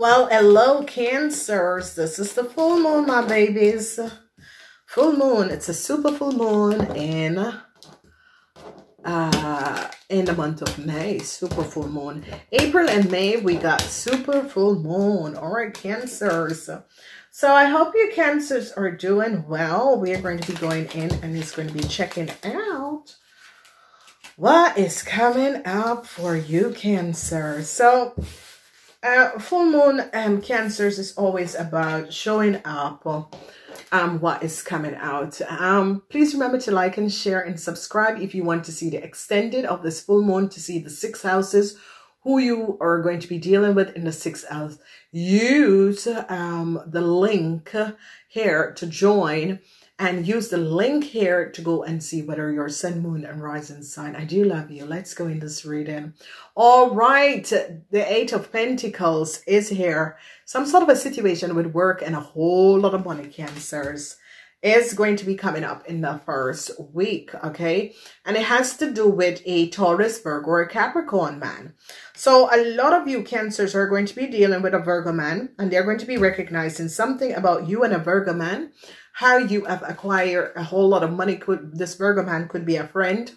Well, hello, Cancers. This is the full moon, my babies. Full moon. It's a super full moon in uh in the month of May. Super full moon. April and May, we got super full moon. All right, Cancers. So I hope you Cancers are doing well. We are going to be going in and it's going to be checking out what is coming up for you, Cancer. So uh, full moon um, cancers is always about showing up um, what is coming out. Um, please remember to like and share and subscribe if you want to see the extended of this full moon, to see the six houses, who you are going to be dealing with in the six house. Use um, the link here to join and use the link here to go and see whether your sun, moon, and rising sign. I do love you. Let's go in this reading. All right. The Eight of Pentacles is here. Some sort of a situation with work and a whole lot of money, Cancers is going to be coming up in the first week, okay? And it has to do with a Taurus, Virgo, or a Capricorn man. So a lot of you Cancers are going to be dealing with a Virgo man, and they're going to be recognizing something about you and a Virgo man how you have acquired a whole lot of money. Could This Virgo man could be a friend.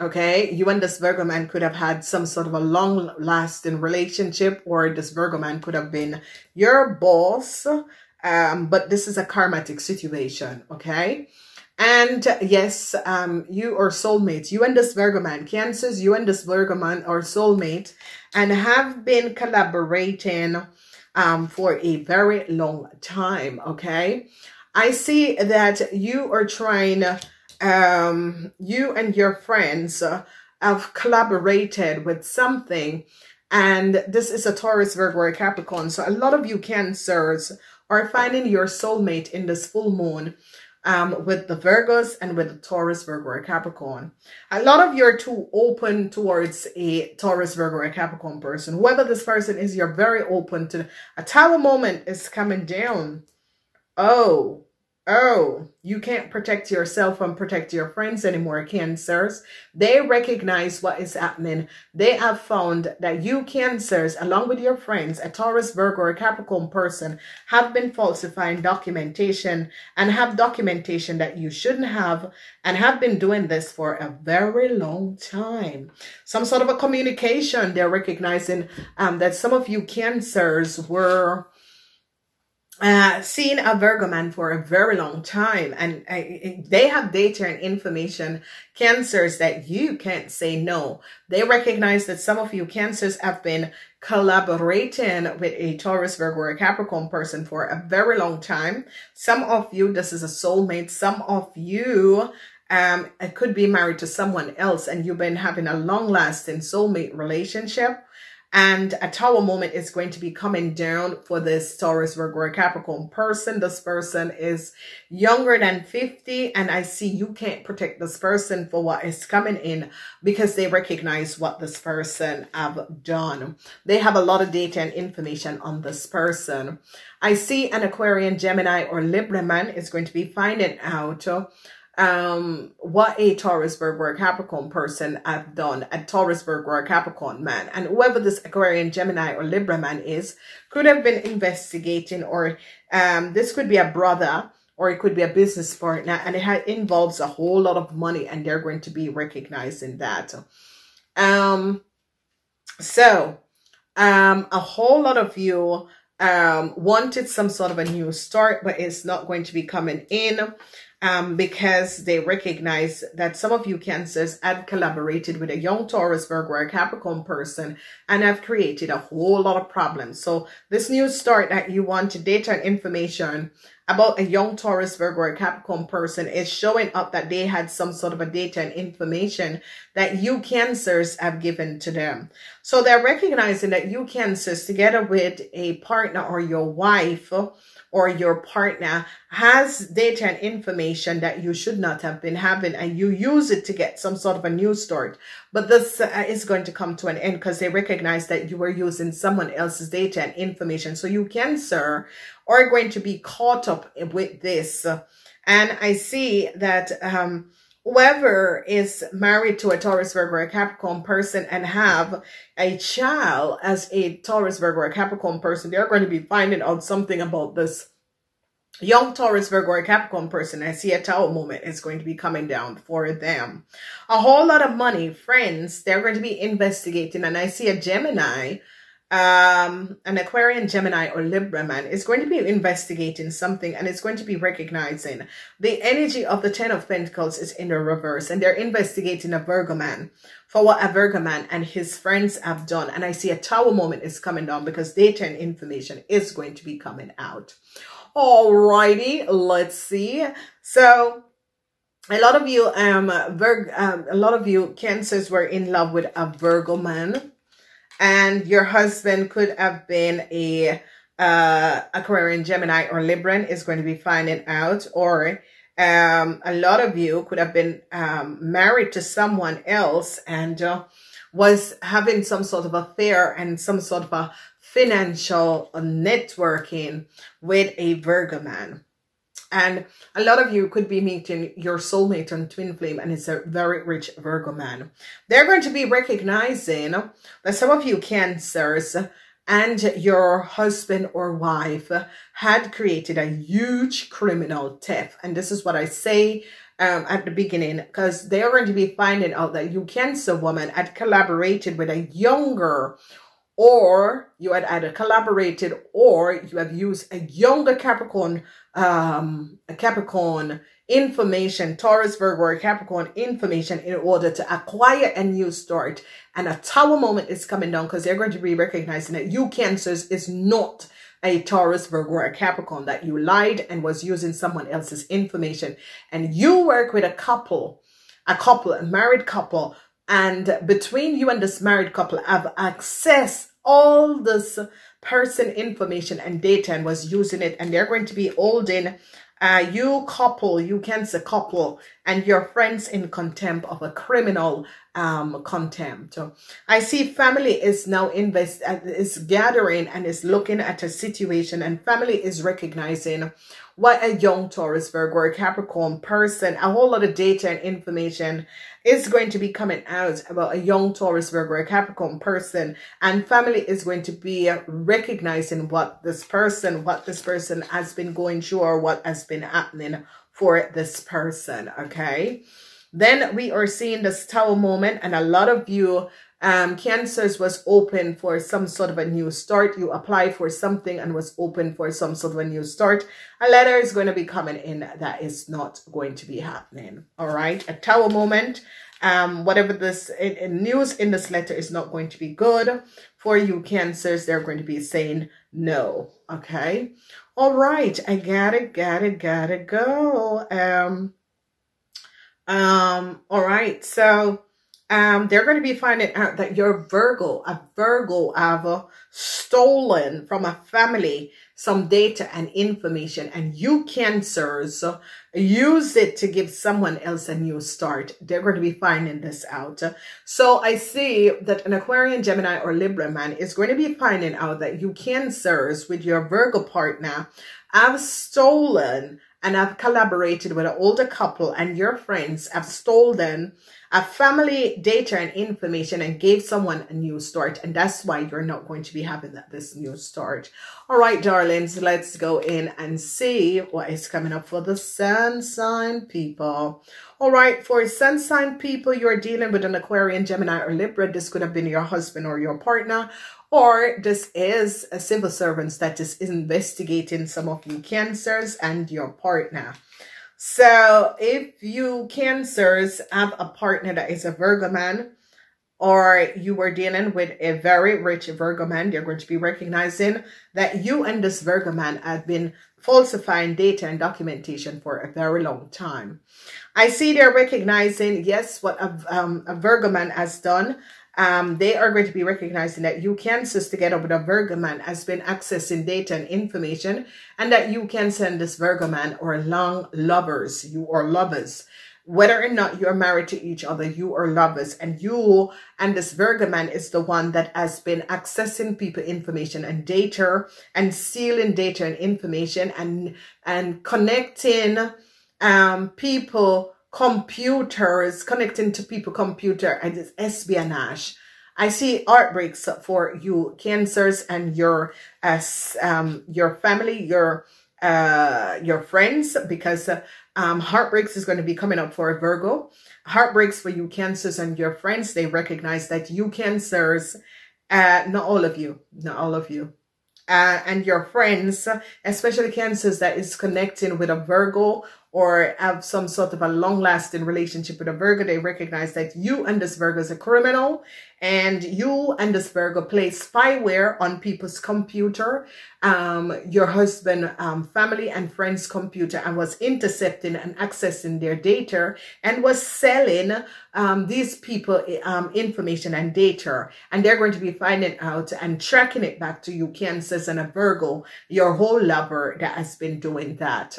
Okay, you and this Virgo man could have had some sort of a long lasting relationship or this Virgo man could have been your boss. Um, but this is a karmatic situation. Okay. And yes, um, you are soulmates. You and this Virgo man, Cancers, you and this Virgo man are soulmate and have been collaborating um, for a very long time. Okay. I see that you are trying, um, you and your friends have collaborated with something. And this is a Taurus, Virgo, or Capricorn. So a lot of you Cancers are finding your soulmate in this full moon um, with the Virgos and with the Taurus, Virgo, or Capricorn. A lot of you are too open towards a Taurus, Virgo, or Capricorn person. Whoever this person is, you're very open to. A tower moment is coming down oh, oh, you can't protect yourself and protect your friends anymore, cancers. They recognize what is happening. They have found that you cancers, along with your friends, a Taurus, Virgo, or a Capricorn person, have been falsifying documentation and have documentation that you shouldn't have and have been doing this for a very long time. Some sort of a communication, they're recognizing um, that some of you cancers were uh, seen a Virgo man for a very long time and they have data and information cancers that you can't say no. They recognize that some of you cancers have been collaborating with a Taurus, Virgo, or Capricorn person for a very long time. Some of you, this is a soulmate. Some of you um, it could be married to someone else and you've been having a long lasting soulmate relationship and a tower moment is going to be coming down for this Taurus, Virgo, Capricorn person. This person is younger than 50. And I see you can't protect this person for what is coming in because they recognize what this person have done. They have a lot of data and information on this person. I see an Aquarian, Gemini, or Libra man is going to be finding out um what a Taurus Virgo or Capricorn person have done. A Taurus Virgo or Capricorn man. And whoever this Aquarian Gemini or Libra man is could have been investigating or um this could be a brother or it could be a business partner. And it involves a whole lot of money and they're going to be recognizing that. Um so um a whole lot of you um wanted some sort of a new start but it's not going to be coming in um, because they recognize that some of you cancers have collaborated with a young Taurus, Virgo, or Capricorn person and have created a whole lot of problems. So this new start that you want to data and information about a young Taurus, Virgo, or Capricorn person is showing up that they had some sort of a data and information that you cancers have given to them. So they're recognizing that you cancers together with a partner or your wife or your partner has data and information that you should not have been having and you use it to get some sort of a new start. But this uh, is going to come to an end because they recognize that you were using someone else's data and information. So you can, sir, are going to be caught up with this. And I see that, um, whoever is married to a Taurus, Virgo, or Capricorn person and have a child as a Taurus, Virgo, or Capricorn person, they're going to be finding out something about this young Taurus, Virgo, or Capricorn person. I see a tower moment is going to be coming down for them. A whole lot of money, friends, they're going to be investigating. And I see a Gemini um, an Aquarian, Gemini, or Libra man is going to be investigating something and it's going to be recognizing the energy of the Ten of Pentacles is in the reverse and they're investigating a Virgo man for what a Virgo man and his friends have done. And I see a tower moment is coming down because data and information is going to be coming out. Alrighty, let's see. So a lot of you, um, Virg, um, a lot of you cancers were in love with a Virgo man and your husband could have been a uh, Aquarian, Gemini, or Libran is going to be finding out, or um, a lot of you could have been um, married to someone else and uh, was having some sort of affair and some sort of a financial networking with a Virgo man. And a lot of you could be meeting your soulmate on Twin Flame and it's a very rich Virgo man. They're going to be recognizing that some of you cancers and your husband or wife had created a huge criminal theft. And this is what I say um, at the beginning, because they are going to be finding out that you cancer woman had collaborated with a younger or you had either collaborated or you have used a younger Capricorn, um, a Capricorn information, Taurus, Virgo, or Capricorn information in order to acquire a new start. And a tower moment is coming down because they're going to be recognizing that you cancers is not a Taurus, Virgo, or Capricorn, that you lied and was using someone else's information. And you work with a couple, a couple, a married couple and between you and this married couple have access all this person information and data and was using it and they're going to be holding uh, you couple, you cancer couple, and your friends in contempt of a criminal um, contempt. I see family is now invest uh, is gathering and is looking at a situation, and family is recognizing what a young Taurus, Virgo, Capricorn person, a whole lot of data and information is going to be coming out about a young Taurus, Virgo, or Capricorn person. And family is going to be recognizing what this person, what this person has been going through or what has been happening for this person. Okay. Then we are seeing this tower moment and a lot of you um, cancers was open for some sort of a new start. You apply for something and was open for some sort of a new start. A letter is going to be coming in that is not going to be happening. All right. A tower moment. Um, whatever this news in this letter is not going to be good for you cancers. They're going to be saying no. Okay. All right. I gotta, gotta, gotta go. Um, um, all right. So, um, they're going to be finding out that you're Virgo, a Virgo have stolen from a family some data and information and you cancers use it to give someone else a new start. They're going to be finding this out. So I see that an Aquarian, Gemini, or Libra man is going to be finding out that you cancers with your Virgo partner have stolen and have collaborated with an older couple and your friends have stolen a family data and information and gave someone a new start. And that's why you're not going to be having that, this new start. All right, darlings, let's go in and see what is coming up for the sun sign people. All right, for sun sign people, you're dealing with an Aquarian, Gemini, or Libra. This could have been your husband or your partner or this is a civil servant that is investigating some of you cancers and your partner. So if you cancers have a partner that is a Virgo man, or you were dealing with a very rich Virgo man, you're going to be recognizing that you and this Virgo man have been falsifying data and documentation for a very long time. I see they're recognizing, yes, what a, um, a Virgo man has done um, they are going to be recognizing that you cancers together with a Virgo man has been accessing data and information and that you can send this Virgo man or long lovers, you are lovers. Whether or not you're married to each other, you are lovers and you and this Virgo man is the one that has been accessing people information and data and sealing data and information and, and connecting um, people computers, connecting to people computer and it's espionage. I see heartbreaks for you cancers and your as um your family, your uh your friends because um heartbreaks is going to be coming up for Virgo. Heartbreaks for you cancers and your friends. They recognize that you cancers, uh not all of you, not all of you uh, and your friends, especially cancers that is connecting with a Virgo or have some sort of a long lasting relationship with a Virgo, they recognize that you and this Virgo is a criminal and you and this Virgo play spyware on people's computer, um, your husband, um, family and friends computer and was intercepting and accessing their data and was selling, um, these people, um, information and data. And they're going to be finding out and tracking it back to you, Cancers and a Virgo, your whole lover that has been doing that.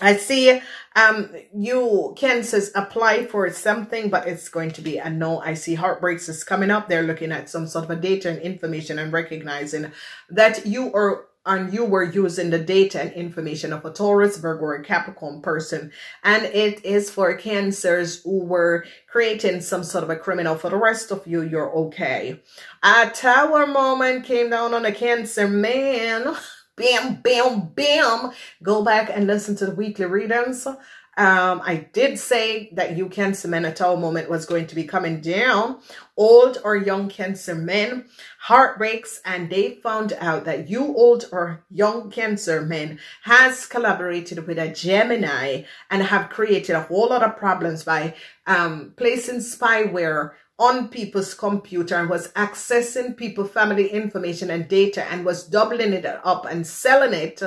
I see um you cancers apply for something, but it's going to be a no. I see heartbreaks is coming up. They're looking at some sort of a data and information and recognizing that you are and you were using the data and information of a Taurus, Virgo, or Capricorn person. And it is for cancers who were creating some sort of a criminal. For the rest of you, you're okay. A tower moment came down on a cancer man. bam, bam, bam. Go back and listen to the weekly readings. Um, I did say that you Cancer men, a tower moment was going to be coming down. Old or young Cancer men, heartbreaks, and they found out that you old or young Cancer men has collaborated with a Gemini and have created a whole lot of problems by um, placing spyware on people's computer and was accessing people family information and data and was doubling it up and selling it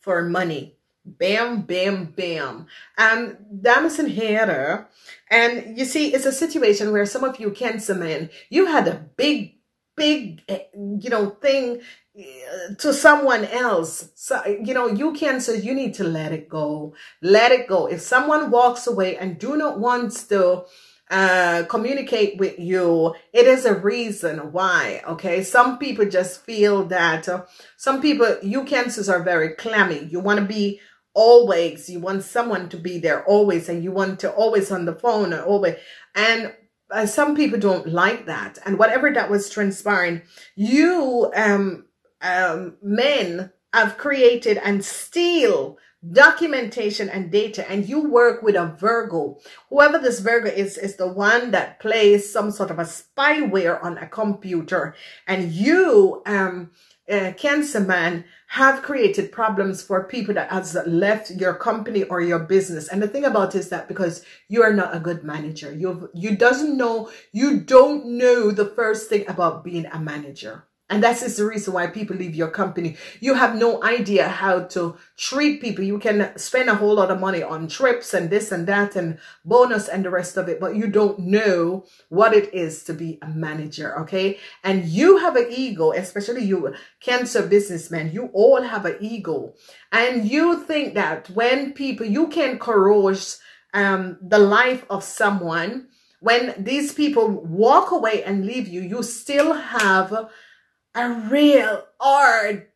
for money. Bam bam bam. And dames and here and you see it's a situation where some of you cancer men you had a big big you know thing eh, to someone else. So you know you cancer you need to let it go. Let it go. If someone walks away and do not want to uh, communicate with you, it is a reason why. Okay. Some people just feel that uh, some people, you cancers are very clammy. You want to be always, you want someone to be there always, and you want to always on the phone and always. And uh, some people don't like that. And whatever that was transpiring, you, um, um, men have created and steal documentation and data and you work with a Virgo, whoever this Virgo is, is the one that plays some sort of a spyware on a computer and you, um, uh, Cancer man have created problems for people that has left your company or your business. And the thing about is that because you are not a good manager, you you doesn't know, you don't know the first thing about being a manager. And that is the reason why people leave your company. You have no idea how to treat people. You can spend a whole lot of money on trips and this and that and bonus and the rest of it, but you don't know what it is to be a manager. Okay. And you have an ego, especially you cancer businessmen. You all have an ego and you think that when people, you can corrode um, the life of someone, when these people walk away and leave you, you still have a real art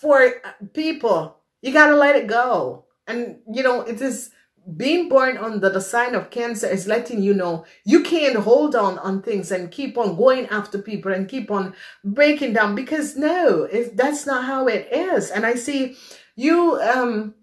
for people. You got to let it go. And, you know, it is being born under the sign of cancer is letting you know you can't hold on on things and keep on going after people and keep on breaking down because no, that's not how it is. And I see you, um,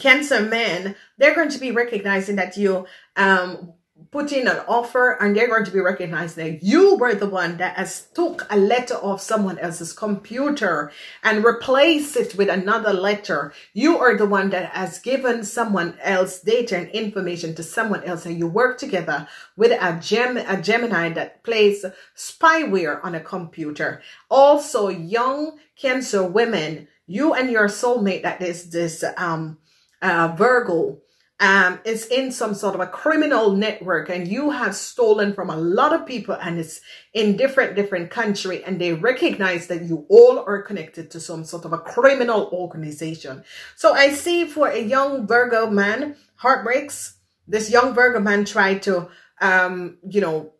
cancer men, they're going to be recognizing that you, um, put in an offer and they're going to be recognized that you were the one that has took a letter off someone else's computer and replaced it with another letter. You are the one that has given someone else data and information to someone else and you work together with a, gem, a Gemini that plays spyware on a computer. Also, young cancer women, you and your soulmate that is this um, uh, Virgo, um, is in some sort of a criminal network and you have stolen from a lot of people and it's in different, different country and they recognize that you all are connected to some sort of a criminal organization. So I see for a young Virgo man, heartbreaks, this young Virgo man tried to, um, you know,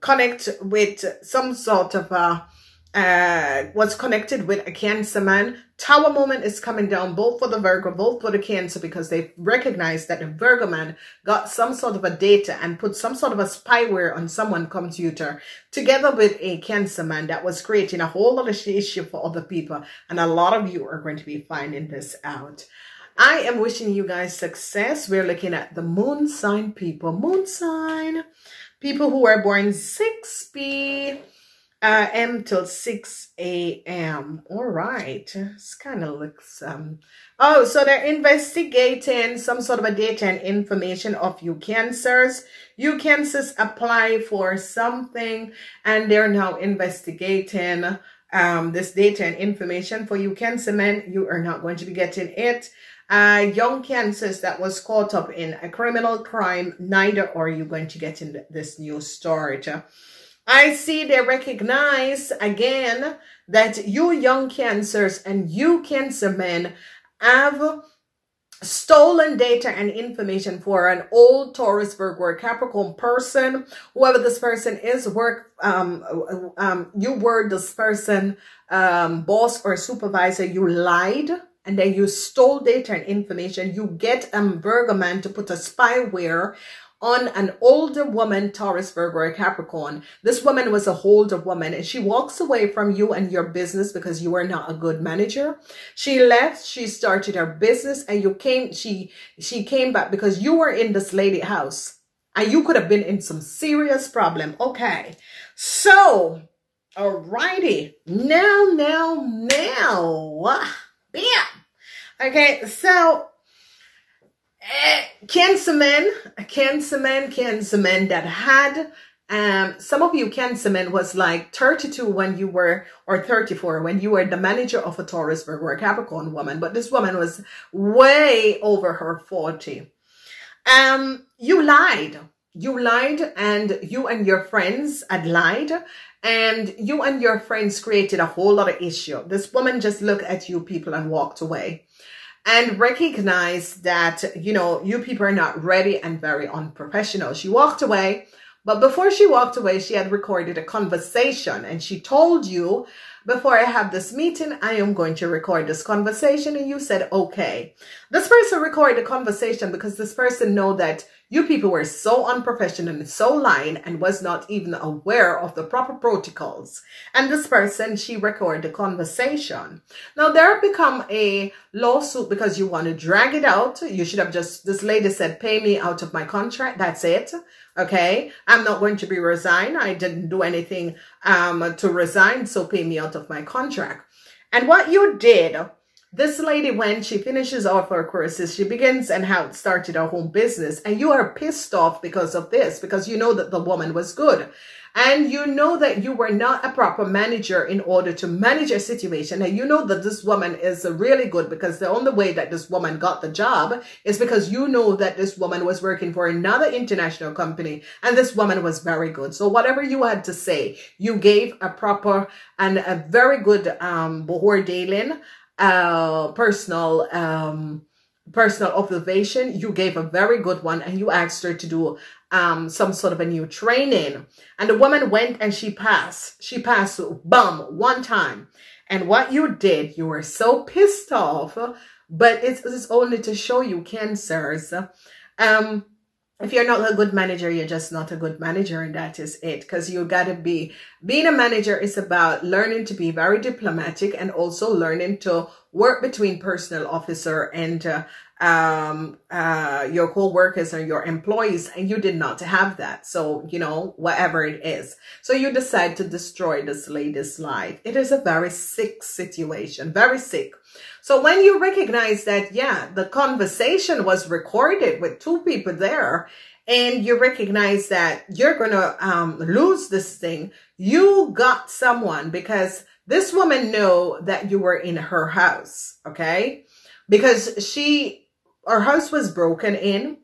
connect with some sort of a, uh, was connected with a Cancer man. Tower moment is coming down both for the Virgo, both for the Cancer, because they recognize that the Virgo man got some sort of a data and put some sort of a spyware on someone computer together with a Cancer man that was creating a whole lot of issue for other people. And a lot of you are going to be finding this out. I am wishing you guys success. We're looking at the moon sign people. Moon sign. People who are born 6B uh, M till 6 a.m. All right. This kind of looks, um, oh, so they're investigating some sort of a data and information of you cancers. You cancers apply for something and they're now investigating um, this data and information for you cancer men. You are not going to be getting it. Uh, young cancers that was caught up in a criminal crime, neither are you going to get in this new start. I see they recognize again that you young cancers and you cancer men have stolen data and information for an old Taurus, Virgo, or Capricorn person, whoever this person is, work, um, um, you were this person, um, boss or supervisor, you lied and then you stole data and information. You get a Virgo man to put a spyware on an older woman, Taurus, Virgo, or Capricorn. This woman was a older woman and she walks away from you and your business because you are not a good manager. She left, she started her business and you came, she, she came back because you were in this lady house and you could have been in some serious problem. Okay. So, alrighty. Now, now, now. Bam. Okay. So, cancermen, cancermen, cancermen that had um, some of you cancermen was like 32 when you were, or 34 when you were the manager of a Taurus Virgo or Capricorn woman, but this woman was way over her 40. Um, you lied. You lied and you and your friends had lied and you and your friends created a whole lot of issue. This woman just looked at you people and walked away and recognize that, you know, you people are not ready and very unprofessional. She walked away, but before she walked away, she had recorded a conversation and she told you, before I have this meeting, I am going to record this conversation. And you said, okay. This person recorded the conversation because this person know that you people were so unprofessional and so lying and was not even aware of the proper protocols. And this person, she recorded the conversation. Now there become a lawsuit because you want to drag it out. You should have just, this lady said, pay me out of my contract. That's it. Okay. I'm not going to be resigned. I didn't do anything um, to resign. So pay me out of my contract. And what you did this lady, when she finishes off her courses, she begins and how it started her home business. And you are pissed off because of this, because you know that the woman was good. And you know that you were not a proper manager in order to manage a situation. And you know that this woman is really good because the only way that this woman got the job is because you know that this woman was working for another international company and this woman was very good. So whatever you had to say, you gave a proper and a very good um, Dalin uh, personal um, personal observation. You gave a very good one and you asked her to do um, some sort of a new training. And the woman went and she passed. She passed, bum, one time. And what you did, you were so pissed off, but it's, it's only to show you cancers. Um, if you're not a good manager, you're just not a good manager, and that is it. Because you gotta be being a manager is about learning to be very diplomatic and also learning to work between personal officer and uh, um, uh, your co-workers or your employees, and you did not have that. So you know whatever it is, so you decide to destroy this lady's life. It is a very sick situation, very sick. So when you recognize that, yeah, the conversation was recorded with two people there and you recognize that you're going to um, lose this thing, you got someone because this woman know that you were in her house, okay? Because she, her house was broken in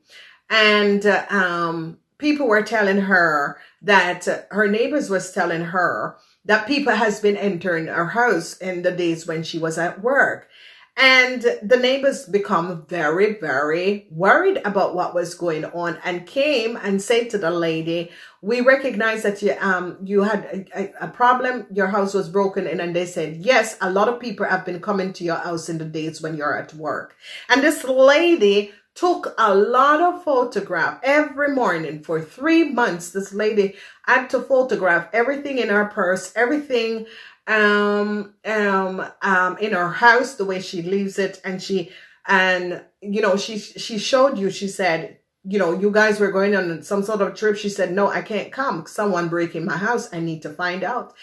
and um, people were telling her that her neighbors was telling her that people has been entering her house in the days when she was at work. And the neighbors become very, very worried about what was going on and came and said to the lady, we recognize that you, um, you had a, a, problem. Your house was broken in. And they said, yes, a lot of people have been coming to your house in the days when you're at work. And this lady took a lot of photograph every morning for three months. This lady had to photograph everything in her purse, everything um um um in her house the way she leaves it and she and you know she she showed you she said you know you guys were going on some sort of trip. She said no i can't come. Someone breaking my house. I need to find out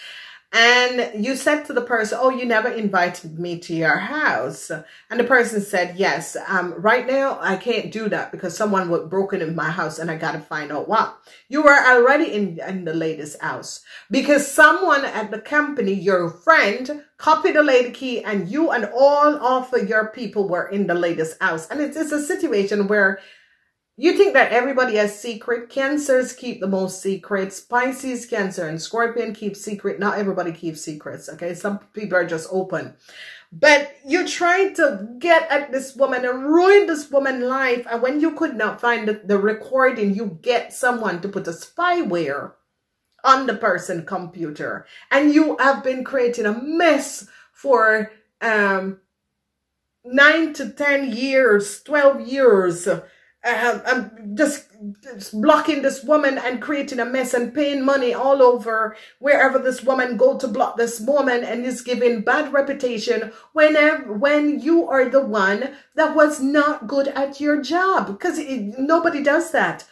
and you said to the person, oh, you never invited me to your house. And the person said, yes, um, right now I can't do that because someone was broken in my house and I got to find out what. You were already in, in the lady's house because someone at the company, your friend, copied the lady key and you and all of your people were in the lady's house. And it is a situation where you think that everybody has secret. Cancers keep the most secrets. Pisces, Cancer, and Scorpion keep secret. Not everybody keeps secrets, okay? Some people are just open. But you're trying to get at this woman and ruin this woman's life. And when you could not find the, the recording, you get someone to put a spyware on the person computer. And you have been creating a mess for um, 9 to 10 years, 12 years um, I'm just, just blocking this woman and creating a mess and paying money all over wherever this woman go to block this woman and is giving bad reputation whenever when you are the one that was not good at your job because nobody does that.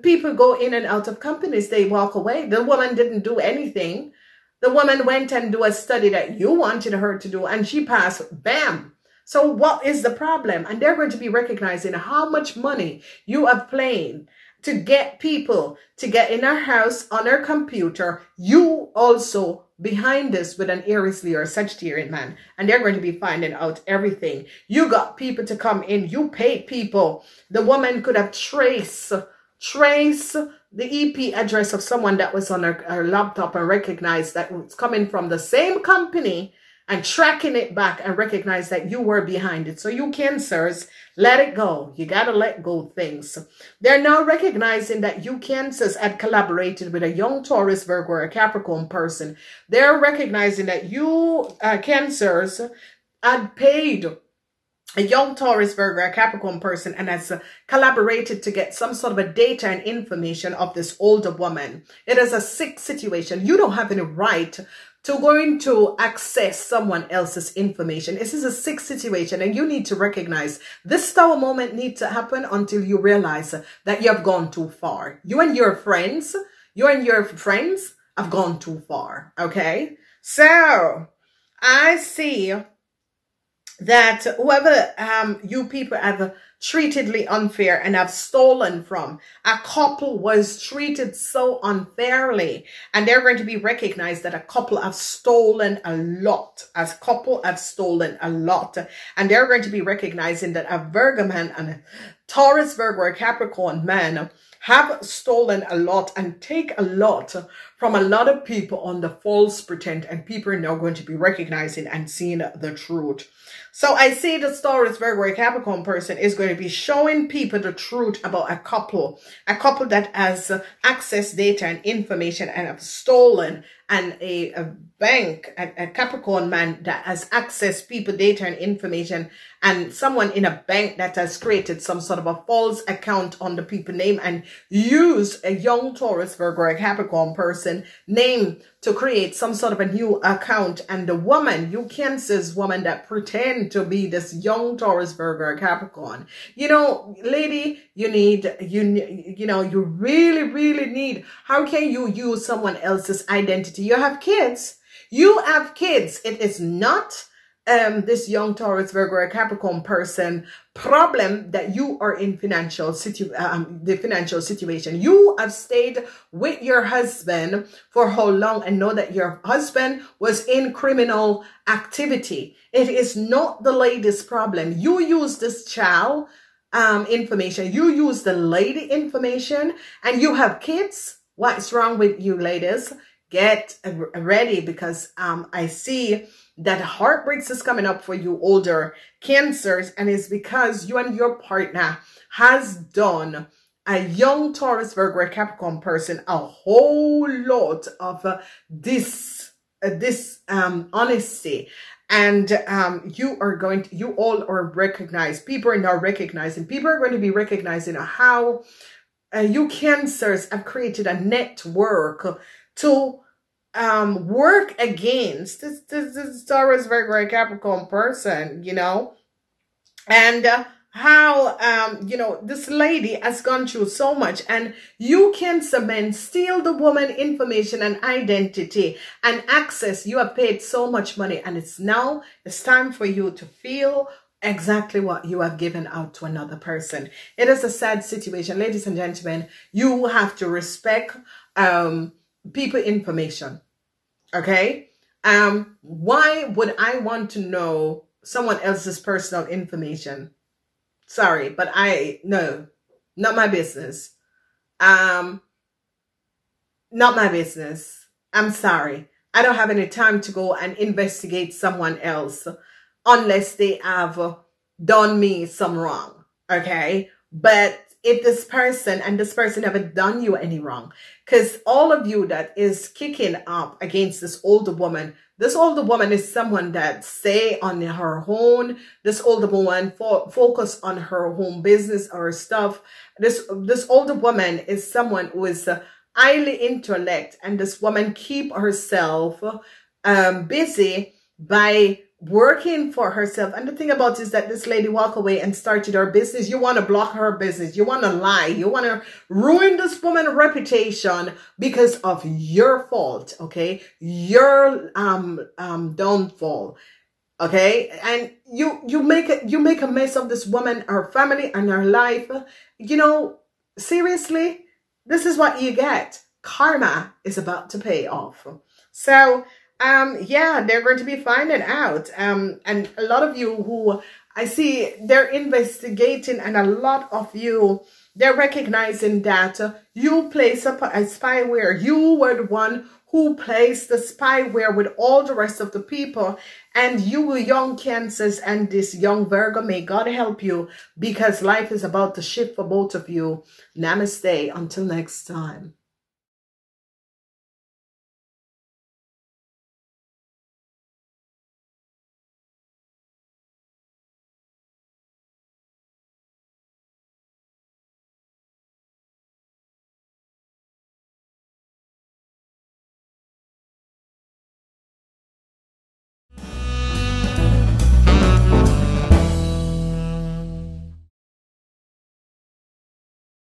People go in and out of companies, they walk away. The woman didn't do anything. The woman went and do a study that you wanted her to do and she passed, bam, so what is the problem? And they're going to be recognizing how much money you have playing to get people to get in our house on our computer. You also behind this with an Aries Leo or Sagittarian man. And they're going to be finding out everything. You got people to come in. You paid people. The woman could have traced, trace the EP address of someone that was on her, her laptop and recognized that it's coming from the same company and tracking it back and recognize that you were behind it. So you cancers, let it go. You got to let go things. They're now recognizing that you cancers had collaborated with a young Taurus, Virgo, or a Capricorn person. They're recognizing that you uh, cancers had paid a young Taurus, Virgo, a Capricorn person and has collaborated to get some sort of a data and information of this older woman. It is a sick situation. You don't have any right to going to access someone else's information. This is a sick situation and you need to recognize this tower moment needs to happen until you realize that you have gone too far. You and your friends, you and your friends have gone too far. Okay. So I see that whoever um, you people have treatedly unfair and have stolen from. A couple was treated so unfairly and they're going to be recognized that a couple have stolen a lot. As couple have stolen a lot and they're going to be recognizing that a Virgo man and a Taurus, Virgo, or Capricorn man have stolen a lot and take a lot from a lot of people on the false pretend and people are now going to be recognizing and seeing the truth. So I see the stories very, very Capricorn person is going to be showing people the truth about a couple, a couple that has access data and information and have stolen and a, a bank, a, a, Capricorn man that has access people data and information and someone in a bank that has created some sort of a false account on the people name and used a young Taurus, Virgo, or Capricorn person name to create some sort of a new account. And the woman, you Cancer's woman that pretend to be this young Taurus, Virgo, Capricorn. You know, lady, you need, you, you know, you really, really need, how can you use someone else's identity? You have kids. You have kids. It is not um, this young Taurus, Virgo, or Capricorn person problem that you are in financial situ um, the financial situation. You have stayed with your husband for how long and know that your husband was in criminal activity. It is not the lady's problem. You use this child um, information. You use the lady information and you have kids. What's wrong with you ladies? Get ready because um, I see that heartbreaks is coming up for you older cancers and it's because you and your partner has done a young Taurus, Virgo, Capricorn person a whole lot of uh, this, uh, this um, honesty. And um, you are going to, you all are recognized. People are now recognizing. People are going to be recognizing how uh, you cancers have created a network to um, work against this, this, this Taurus, Virgo, Capricorn person, you know, and uh, how, um, you know, this lady has gone through so much and you can cement, steal the woman information and identity and access. You have paid so much money and it's now, it's time for you to feel exactly what you have given out to another person. It is a sad situation. Ladies and gentlemen, you have to respect, um, people information. Okay. Um, why would I want to know someone else's personal information? Sorry, but I, no, not my business. Um, not my business. I'm sorry. I don't have any time to go and investigate someone else unless they have done me some wrong. Okay. But if this person and this person haven't done you any wrong, because all of you that is kicking up against this older woman this older woman is someone that stay on her own. This older woman fo focus on her home business or stuff. This this older woman is someone who is highly intellect, and this woman keep herself um, busy by working for herself. And the thing about is that this lady walk away and started her business. You want to block her business. You want to lie. You want to ruin this woman's reputation because of your fault. Okay. Your, um, um, downfall. Okay. And you, you make it, you make a mess of this woman, her family and her life. You know, seriously, this is what you get. Karma is about to pay off. So, um, yeah, they're going to be finding out. Um, and a lot of you who I see they're investigating, and a lot of you they're recognizing that you place a, a spyware. You were the one who placed the spyware with all the rest of the people. And you young cancers and this young Virgo, may God help you because life is about to shift for both of you. Namaste. Until next time.